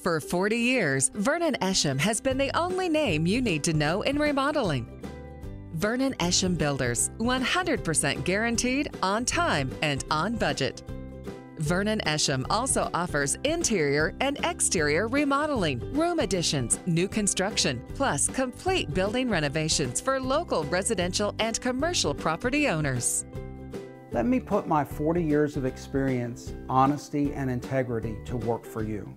For 40 years, Vernon Esham has been the only name you need to know in remodeling. Vernon Esham Builders, 100% guaranteed, on time, and on budget. Vernon Esham also offers interior and exterior remodeling, room additions, new construction, plus complete building renovations for local residential and commercial property owners. Let me put my 40 years of experience, honesty, and integrity to work for you.